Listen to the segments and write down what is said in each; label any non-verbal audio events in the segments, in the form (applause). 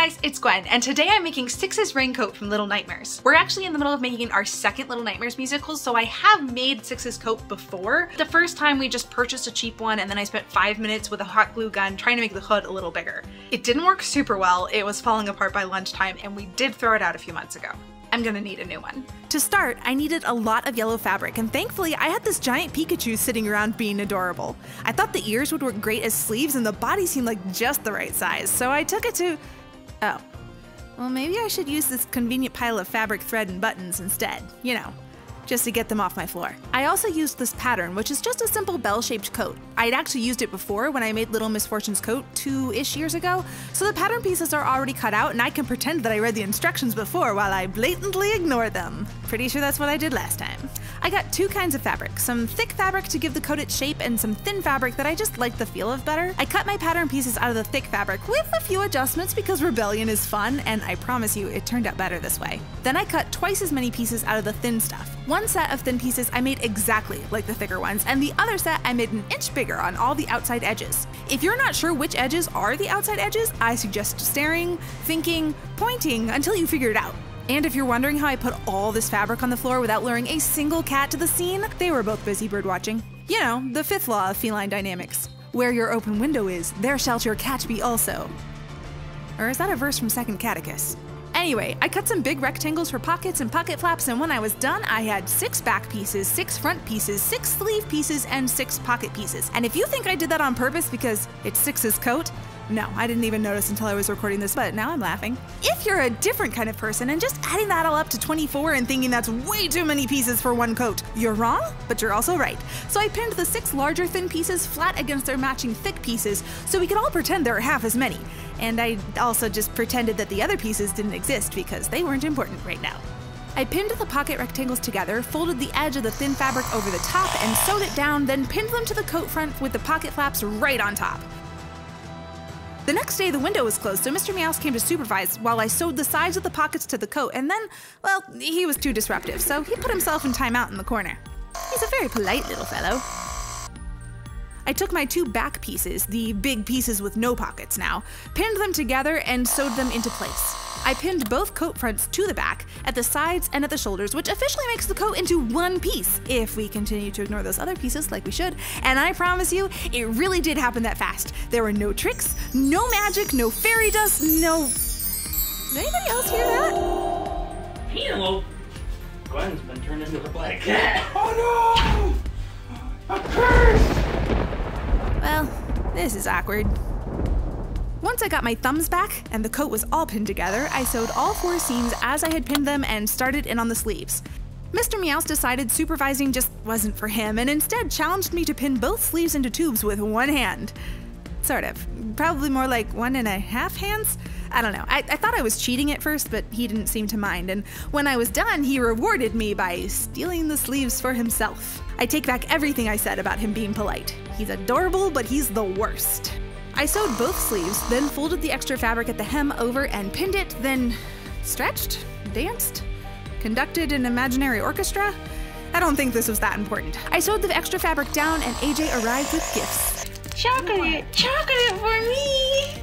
guys, it's Gwen, and today I'm making Six's raincoat from Little Nightmares. We're actually in the middle of making our second Little Nightmares musical, so I have made Six's coat before. The first time we just purchased a cheap one, and then I spent five minutes with a hot glue gun trying to make the hood a little bigger. It didn't work super well, it was falling apart by lunchtime, and we did throw it out a few months ago. I'm gonna need a new one. To start, I needed a lot of yellow fabric, and thankfully I had this giant Pikachu sitting around being adorable. I thought the ears would work great as sleeves and the body seemed like just the right size, so I took it to Oh. Well, maybe I should use this convenient pile of fabric thread and buttons instead, you know, just to get them off my floor. I also used this pattern, which is just a simple bell-shaped coat. I'd actually used it before when I made Little Misfortune's coat two-ish years ago, so the pattern pieces are already cut out and I can pretend that I read the instructions before while I blatantly ignore them. Pretty sure that's what I did last time. I got two kinds of fabric, some thick fabric to give the coat its shape and some thin fabric that I just like the feel of better. I cut my pattern pieces out of the thick fabric with a few adjustments because rebellion is fun and I promise you it turned out better this way. Then I cut twice as many pieces out of the thin stuff. One set of thin pieces I made exactly like the thicker ones and the other set I made an inch bigger on all the outside edges. If you're not sure which edges are the outside edges, I suggest staring, thinking, pointing until you figure it out. And if you're wondering how I put all this fabric on the floor without luring a single cat to the scene, they were both busy birdwatching. You know, the fifth law of feline dynamics. Where your open window is, there shall your cat be also. Or is that a verse from Second Catechus? Anyway, I cut some big rectangles for pockets and pocket flaps, and when I was done, I had six back pieces, six front pieces, six sleeve pieces, and six pocket pieces. And if you think I did that on purpose because it's Six's coat, no, I didn't even notice until I was recording this, but now I'm laughing. If you're a different kind of person and just adding that all up to 24 and thinking that's way too many pieces for one coat, you're wrong, but you're also right. So I pinned the six larger thin pieces flat against their matching thick pieces so we could all pretend there are half as many. And I also just pretended that the other pieces didn't exist because they weren't important right now. I pinned the pocket rectangles together, folded the edge of the thin fabric over the top, and sewed it down, then pinned them to the coat front with the pocket flaps right on top. The next day, the window was closed, so Mr. Meows came to supervise while I sewed the sides of the pockets to the coat, and then, well, he was too disruptive, so he put himself in timeout in the corner. He's a very polite little fellow. I took my two back pieces, the big pieces with no pockets now, pinned them together, and sewed them into place. I pinned both coat fronts to the back, at the sides and at the shoulders, which officially makes the coat into one piece, if we continue to ignore those other pieces like we should. And I promise you, it really did happen that fast. There were no tricks, no magic, no fairy dust, no. Did anybody else hear that? Hello. Gwen's been turned into a black cat. Oh no! A curse! Well, this is awkward. Once I got my thumbs back and the coat was all pinned together, I sewed all four seams as I had pinned them and started in on the sleeves. Mr. Meows decided supervising just wasn't for him and instead challenged me to pin both sleeves into tubes with one hand. Sort of. Probably more like one and a half hands? I don't know. I, I, thought I was cheating at first, but he didn't seem to mind, and when I was done, he rewarded me by stealing the sleeves for himself. I take back everything I said about him being polite. He's adorable, but he's the worst. I sewed both sleeves, then folded the extra fabric at the hem over and pinned it, then stretched, danced, conducted an imaginary orchestra. I don't think this was that important. I sewed the extra fabric down and AJ arrived with gifts. Chocolate! Chocolate for me!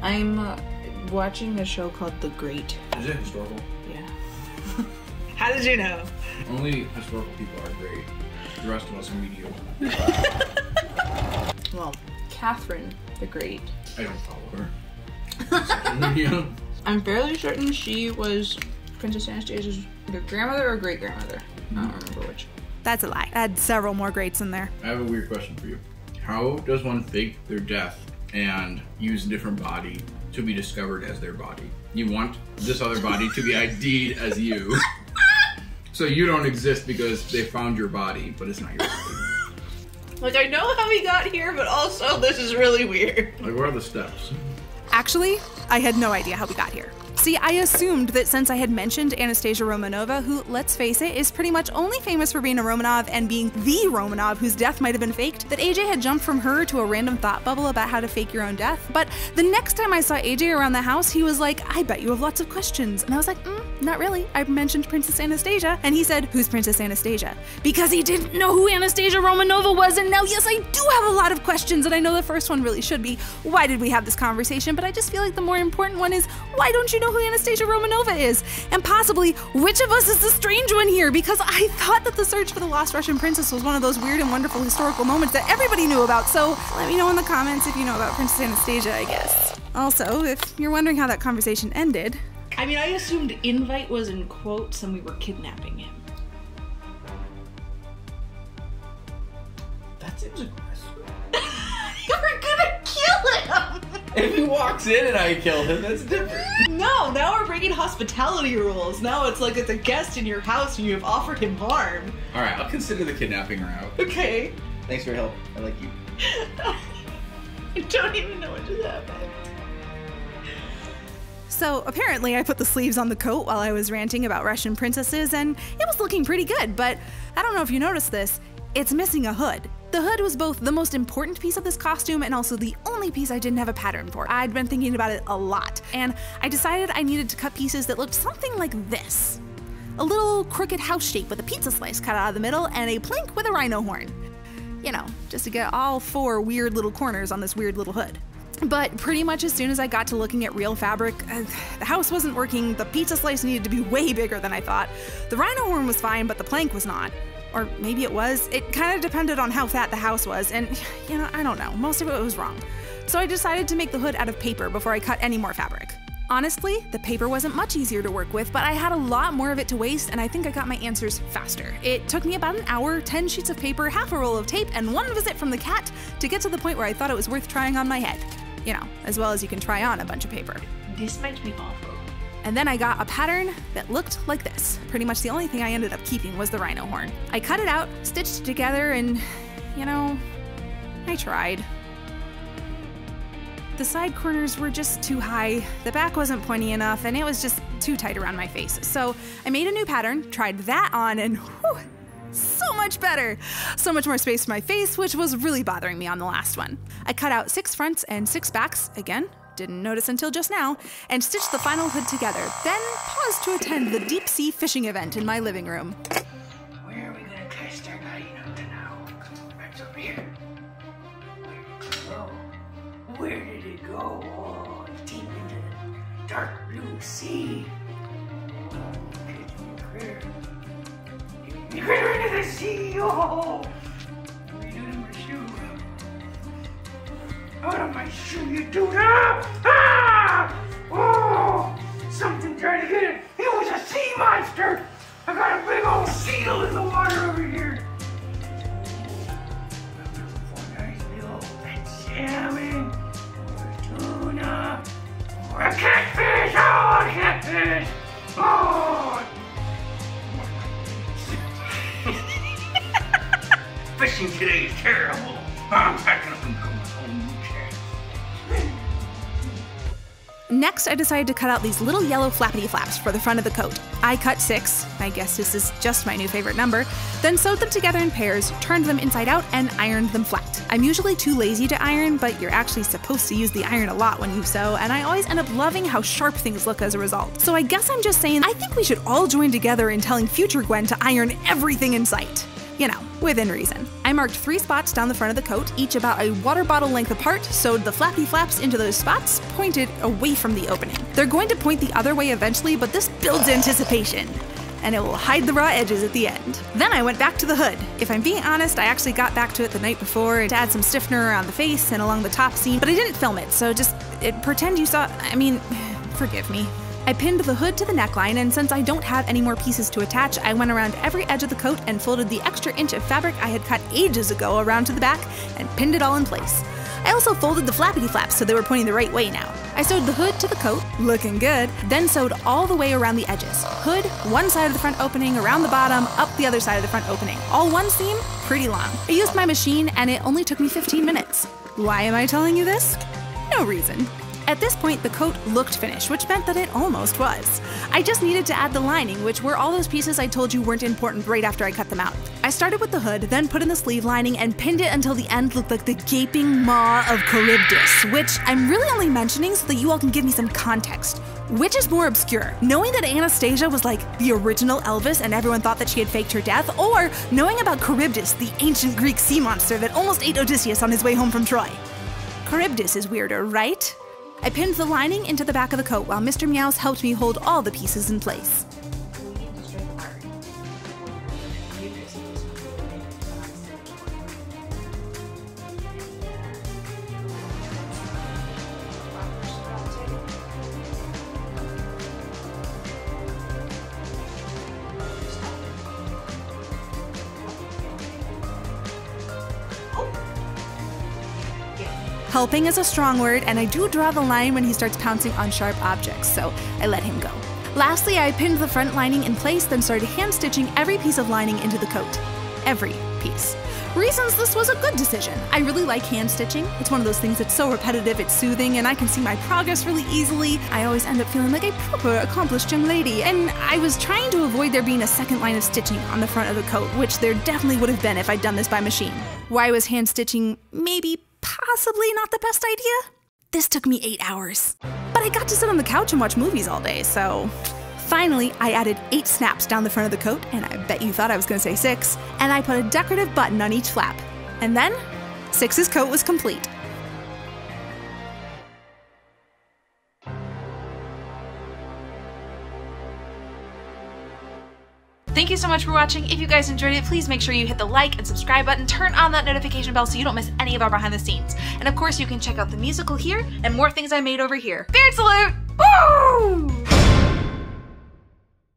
I'm uh, watching a show called The Great. Is it historical? Yeah. (laughs) How did you know? Only historical people are great. The rest of us are mediocre. (laughs) Well, Catherine the Great. I don't follow her. yeah. (laughs) I'm fairly certain she was Princess Anastasia's either grandmother or great grandmother. I don't remember which. That's a lie. I had several more greats in there. I have a weird question for you. How does one fake their death and use a different body to be discovered as their body? You want this other body to be ID'd as you. (laughs) So you don't exist because they found your body, but it's not your body. Like, I know how we got here, but also this is really weird. Like, where are the steps? Actually, I had no idea how we got here. See, I assumed that since I had mentioned Anastasia Romanova, who, let's face it, is pretty much only famous for being a Romanov and being the Romanov whose death might have been faked, that AJ had jumped from her to a random thought bubble about how to fake your own death. But the next time I saw AJ around the house, he was like, I bet you have lots of questions. And I was like, mm, not really. I mentioned Princess Anastasia. And he said, Who's Princess Anastasia? Because he didn't know who Anastasia Romanova was. And now, yes, I do have a lot of questions. And I know the first one really should be, Why did we have this conversation? But I just feel like the more important one is, Why don't you know who Anastasia Romanova is? And possibly, which of us is the strange one here? Because I thought that the search for the lost Russian princess was one of those weird and wonderful historical moments that everybody knew about. So let me know in the comments if you know about Princess Anastasia, I guess. Also, if you're wondering how that conversation ended, I mean, I assumed invite was in quotes and we were kidnapping him. That seems aggressive. If he walks in and I kill him, that's different. No, now we're breaking hospitality rules. Now it's like it's a guest in your house and you have offered him harm. All right, I'll consider the kidnapping route. Okay. Thanks for your help. I like you. (laughs) I don't even know what just happened. So apparently, I put the sleeves on the coat while I was ranting about Russian princesses, and it was looking pretty good. But I don't know if you noticed this, it's missing a hood. The hood was both the most important piece of this costume and also the only piece I didn't have a pattern for. I'd been thinking about it a lot, and I decided I needed to cut pieces that looked something like this a little crooked house shape with a pizza slice cut out of the middle and a plank with a rhino horn. You know, just to get all four weird little corners on this weird little hood. But pretty much as soon as I got to looking at real fabric, uh, the house wasn't working, the pizza slice needed to be way bigger than I thought. The rhino horn was fine, but the plank was not. Or maybe it was. It kind of depended on how fat the house was, and you know, I don't know. Most of it was wrong. So I decided to make the hood out of paper before I cut any more fabric. Honestly, the paper wasn't much easier to work with, but I had a lot more of it to waste, and I think I got my answers faster. It took me about an hour, 10 sheets of paper, half a roll of tape, and one visit from the cat to get to the point where I thought it was worth trying on my head. You know, as well as you can try on a bunch of paper. This makes me awful. And then I got a pattern that looked like this. Pretty much the only thing I ended up keeping was the rhino horn. I cut it out, stitched it together, and, you know, I tried. The side corners were just too high, the back wasn't pointy enough, and it was just too tight around my face. So I made a new pattern, tried that on, and whew, so much better! So much more space for my face, which was really bothering me on the last one. I cut out six fronts and six backs, again, didn't notice until just now, and stitched the final hood together, then paused to attend the deep sea fishing event in my living room. Where are we gonna cast our night to now? Right over here. Where did it go? Where did it go? Oh, deep into the dark blue sea. You critter into the sea! Oh! My shoe, you do that! Ah! Oh! Something tried to get it! It was a sea monster! I got a big old seal in the water over here! Next, I decided to cut out these little yellow flappity flaps for the front of the coat. I cut six, I guess this is just my new favorite number, then sewed them together in pairs, turned them inside out, and ironed them flat. I'm usually too lazy to iron, but you're actually supposed to use the iron a lot when you sew, and I always end up loving how sharp things look as a result. So I guess I'm just saying, I think we should all join together in telling future Gwen to iron everything in sight. You know, within reason. I marked three spots down the front of the coat, each about a water bottle length apart, sewed the flappy flaps into those spots, pointed away from the opening. They're going to point the other way eventually, but this builds anticipation. And it will hide the raw edges at the end. Then I went back to the hood. If I'm being honest, I actually got back to it the night before to add some stiffener around the face and along the top seam, but I didn't film it, so just it, pretend you saw. I mean, (sighs) forgive me. I pinned the hood to the neckline, and since I don't have any more pieces to attach, I went around every edge of the coat and folded the extra inch of fabric I had cut ages ago around to the back and pinned it all in place. I also folded the flappity flaps so they were pointing the right way now. I sewed the hood to the coat, looking good, then sewed all the way around the edges. Hood, one side of the front opening, around the bottom, up the other side of the front opening. All one seam, pretty long. I used my machine and it only took me 15 minutes. Why am I telling you this? No reason. At this point, the coat looked finished, which meant that it almost was. I just needed to add the lining, which were all those pieces I told you weren't important right after I cut them out. I started with the hood, then put in the sleeve lining and pinned it until the end looked like the gaping maw of Charybdis, which I'm really only mentioning so that you all can give me some context. Which is more obscure? Knowing that Anastasia was like the original Elvis and everyone thought that she had faked her death, or knowing about Charybdis, the ancient Greek sea monster that almost ate Odysseus on his way home from Troy? Charybdis is weirder, right? I pinned the lining into the back of the coat while Mr. Meows helped me hold all the pieces in place. Helping is a strong word, and I do draw the line when he starts pouncing on sharp objects, so I let him go. Lastly, I pinned the front lining in place, then started hand stitching every piece of lining into the coat. Every piece. Reasons this was a good decision. I really like hand stitching. It's one of those things that's so repetitive, it's soothing, and I can see my progress really easily. I always end up feeling like a proper, accomplished young lady. And I was trying to avoid there being a second line of stitching on the front of the coat, which there definitely would have been if I'd done this by machine. Why was hand stitching maybe possibly not the best idea? This took me eight hours. But I got to sit on the couch and watch movies all day, so. Finally, I added eight snaps down the front of the coat, and I bet you thought I was gonna say six, and I put a decorative button on each flap. And then, Six's coat was complete. Thank you so much for watching. If you guys enjoyed it, please make sure you hit the like and subscribe button, turn on that notification bell so you don't miss any of our behind the scenes. And of course, you can check out the musical here and more things I made over here. Beard salute! Woo!